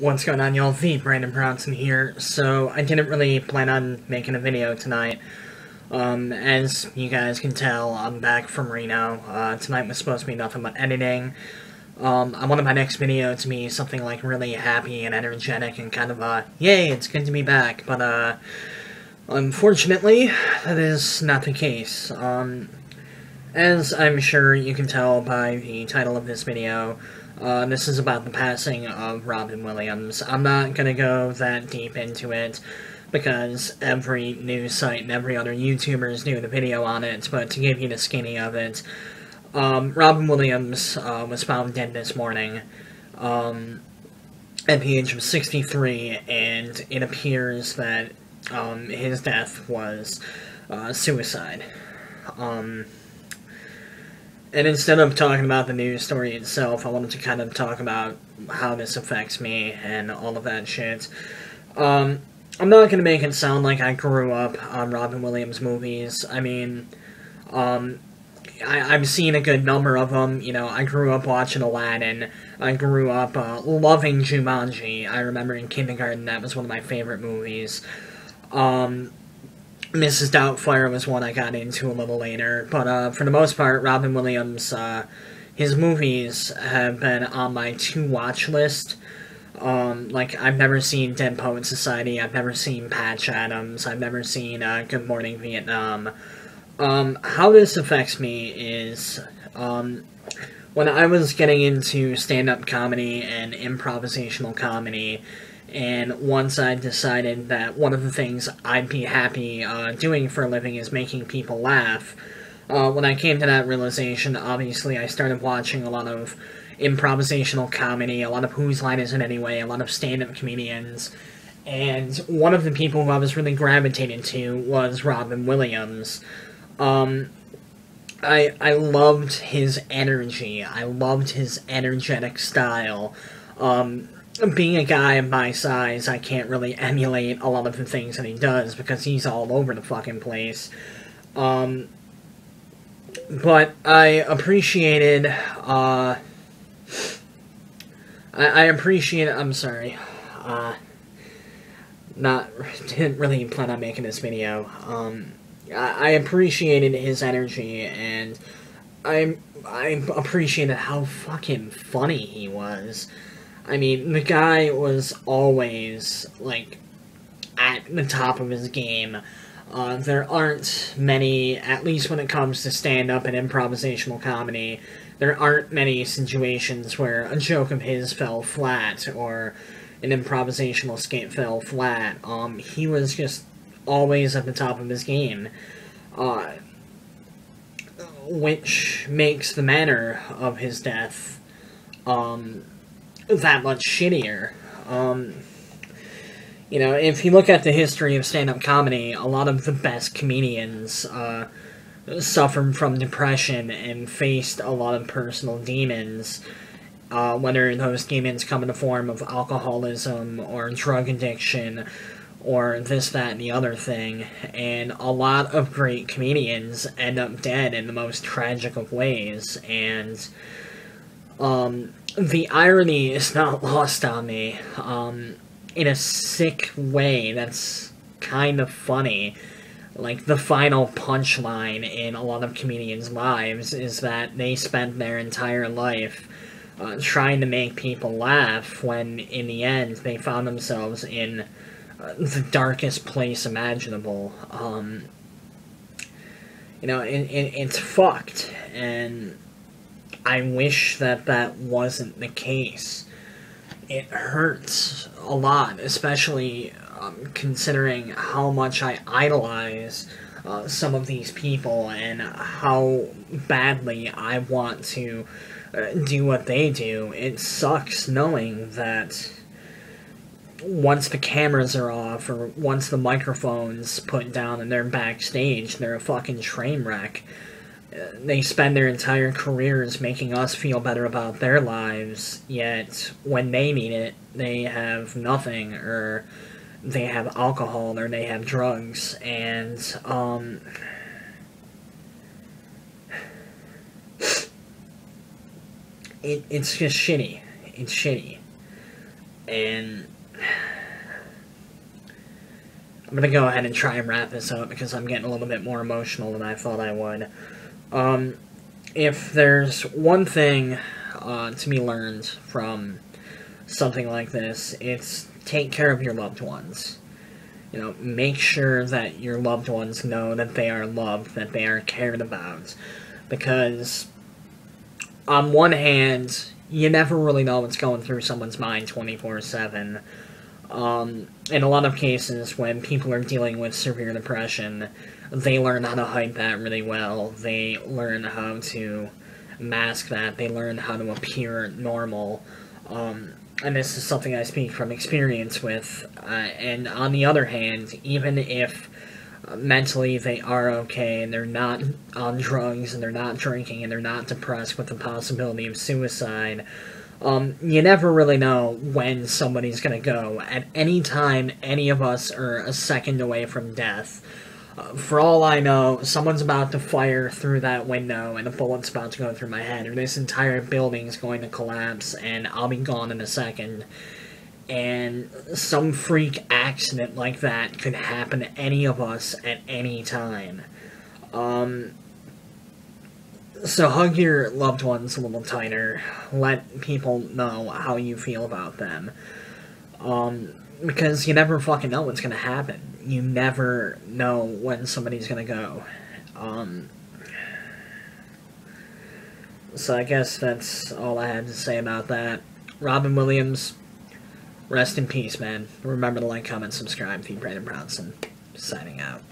What's going on, y'all? The Brandon Brownson here. So, I didn't really plan on making a video tonight. Um, as you guys can tell, I'm back from Reno. Uh, tonight was supposed to be nothing but editing. Um, I wanted my next video to be something, like, really happy and energetic and kind of, uh, yay, it's good to be back. But, uh, unfortunately, that is not the case. Um, as I'm sure you can tell by the title of this video, uh, this is about the passing of Robin Williams. I'm not gonna go that deep into it, because every news site and every other YouTuber is doing a video on it, but to give you the skinny of it, um, Robin Williams uh, was found dead this morning um, at the age of 63, and it appears that um, his death was uh, suicide. Um, and instead of talking about the news story itself, I wanted to kind of talk about how this affects me and all of that shit. Um, I'm not going to make it sound like I grew up on Robin Williams movies. I mean, um, I, I've seen a good number of them. You know, I grew up watching Aladdin. I grew up uh, loving Jumanji. I remember in kindergarten that was one of my favorite movies. Um, Mrs. Doubtfire was one I got into a little later, but uh, for the most part, Robin Williams, uh, his movies have been on my to-watch list. Um, like, I've never seen Dead Poet Society, I've never seen Patch Adams, I've never seen uh, Good Morning Vietnam. Um, how this affects me is, um, when I was getting into stand-up comedy and improvisational comedy, and once I decided that one of the things I'd be happy uh, doing for a living is making people laugh, uh, when I came to that realization, obviously I started watching a lot of improvisational comedy, a lot of Whose Line Is It Anyway, a lot of stand-up comedians, and one of the people who I was really gravitating to was Robin Williams. Um, I, I loved his energy, I loved his energetic style, um, being a guy of my size, I can't really emulate a lot of the things that he does because he's all over the fucking place. Um, but I appreciated, uh, I, I appreciate, I'm sorry, uh, not, didn't really plan on making this video, um, I, I appreciated his energy, and I, I appreciated how fucking funny he was. I mean, the guy was always, like, at the top of his game. Uh, there aren't many, at least when it comes to stand-up and improvisational comedy, there aren't many situations where a joke of his fell flat, or an improvisational skate fell flat. Um, he was just always at the top of his game. Uh, which makes the manner of his death, um, that much shittier. Um, you know, if you look at the history of stand-up comedy, a lot of the best comedians uh, suffered from depression and faced a lot of personal demons, uh, whether those demons come in the form of alcoholism or drug addiction or this, that, and the other thing. And a lot of great comedians end up dead in the most tragic of ways, and um, the irony is not lost on me. Um, in a sick way that's kind of funny. Like, the final punchline in a lot of comedians' lives is that they spent their entire life uh, trying to make people laugh when, in the end, they found themselves in uh, the darkest place imaginable. Um, you know, it, it, it's fucked, and I wish that that wasn't the case. It hurts a lot, especially um, considering how much I idolize uh, some of these people and how badly I want to uh, do what they do. It sucks knowing that once the cameras are off or once the microphone's put down and they're backstage, they're a fucking train wreck they spend their entire careers making us feel better about their lives, yet when they need it, they have nothing, or they have alcohol, or they have drugs, and, um... It, it's just shitty. It's shitty. and I'm gonna go ahead and try and wrap this up because I'm getting a little bit more emotional than I thought I would. Um, if there's one thing uh, to be learned from something like this, it's take care of your loved ones. You know, make sure that your loved ones know that they are loved, that they are cared about. Because, on one hand, you never really know what's going through someone's mind 24 7. Um, in a lot of cases, when people are dealing with severe depression, they learn how to hide that really well. They learn how to mask that. They learn how to appear normal. Um, and this is something I speak from experience with. Uh, and on the other hand, even if uh, mentally they are okay and they're not on drugs and they're not drinking and they're not depressed with the possibility of suicide, um, you never really know when somebody's gonna go. At any time, any of us are a second away from death. Uh, for all I know, someone's about to fire through that window and a bullet's about to go through my head, or this entire building's going to collapse and I'll be gone in a second. And some freak accident like that could happen to any of us at any time. Um, so hug your loved ones a little tighter. Let people know how you feel about them. Um, because you never fucking know what's gonna happen. You never know when somebody's gonna go. Um, so I guess that's all I had to say about that. Robin Williams, rest in peace, man. Remember to like, comment, subscribe. Feed Brandon Brownson. Signing out.